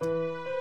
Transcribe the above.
Música